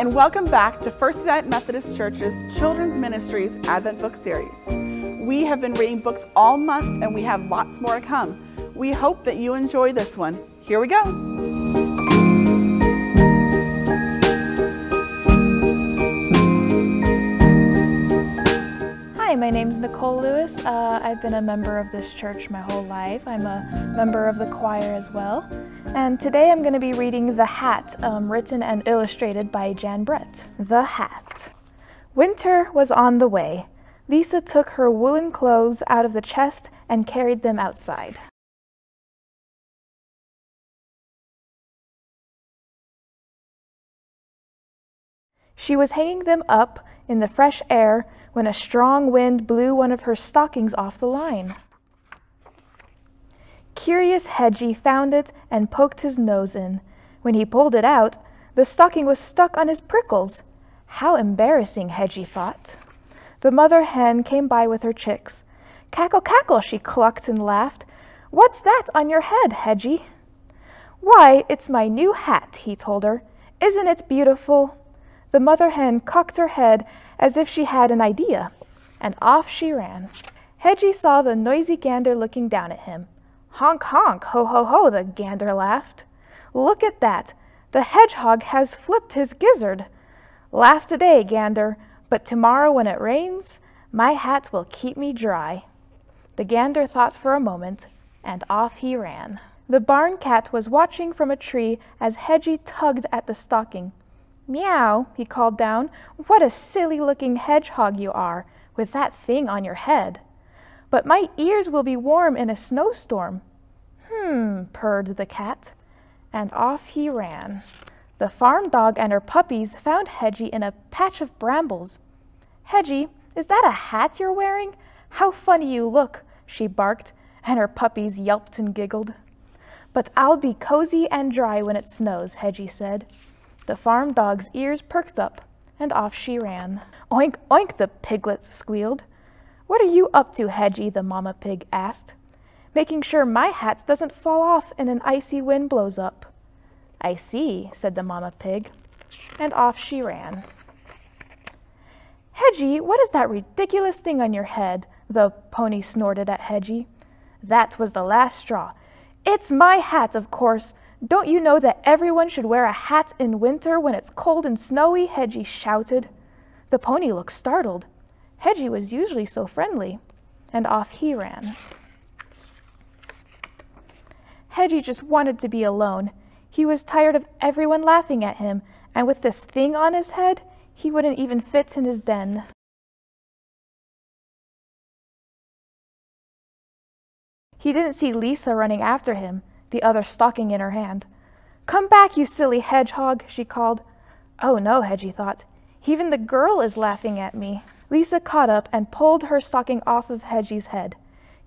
and welcome back to First United Methodist Church's Children's Ministries Advent Book Series. We have been reading books all month and we have lots more to come. We hope that you enjoy this one. Here we go. Hi, my name is Nicole Louis. Uh, I've been a member of this church my whole life. I'm a member of the choir as well. And today I'm going to be reading The Hat, um, written and illustrated by Jan Brett. The Hat. Winter was on the way. Lisa took her woolen clothes out of the chest and carried them outside. She was hanging them up in the fresh air when a strong wind blew one of her stockings off the line. Curious Hedgie found it and poked his nose in. When he pulled it out, the stocking was stuck on his prickles. How embarrassing, Hedgie thought. The mother hen came by with her chicks. Cackle, cackle, she clucked and laughed. What's that on your head, Hedgie? Why, it's my new hat, he told her. Isn't it beautiful? The mother hen cocked her head as if she had an idea, and off she ran. Hedgie saw the noisy gander looking down at him. Honk, honk, ho, ho, ho, the gander laughed. Look at that. The hedgehog has flipped his gizzard. Laugh today, gander, but tomorrow when it rains, my hat will keep me dry. The gander thought for a moment, and off he ran. The barn cat was watching from a tree as Hedgie tugged at the stocking. Meow, he called down. What a silly looking hedgehog you are, with that thing on your head. But my ears will be warm in a snowstorm. Hmm, purred the cat. And off he ran. The farm dog and her puppies found Hedgie in a patch of brambles. Hedgie, is that a hat you're wearing? How funny you look, she barked, and her puppies yelped and giggled. But I'll be cozy and dry when it snows, Hedgie said. The farm dog's ears perked up, and off she ran. Oink, oink, the piglets squealed. What are you up to, Hedgie? the mamma pig asked. Making sure my hat doesn't fall off and an icy wind blows up. I see, said the mamma pig, and off she ran. Hedgie, what is that ridiculous thing on your head? the pony snorted at Hedgie. That was the last straw. It's my hat, of course. Don't you know that everyone should wear a hat in winter when it's cold and snowy? Hedgie shouted. The pony looked startled. Hedgie was usually so friendly, and off he ran. Hedgie just wanted to be alone. He was tired of everyone laughing at him, and with this thing on his head, he wouldn't even fit in his den. He didn't see Lisa running after him, the other stocking in her hand. Come back, you silly hedgehog, she called. Oh no, Hedgie thought. Even the girl is laughing at me. Lisa caught up and pulled her stocking off of Hedgie's head.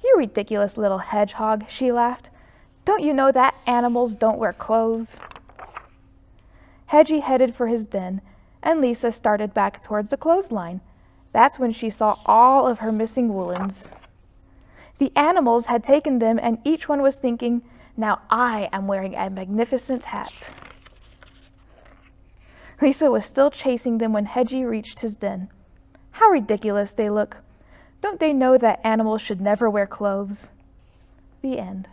You ridiculous little hedgehog, she laughed. Don't you know that animals don't wear clothes? Hedgie headed for his den, and Lisa started back towards the clothesline. That's when she saw all of her missing woolens. The animals had taken them, and each one was thinking, Now I am wearing a magnificent hat. Lisa was still chasing them when Hedgie reached his den. Ridiculous they look. Don't they know that animals should never wear clothes? The end.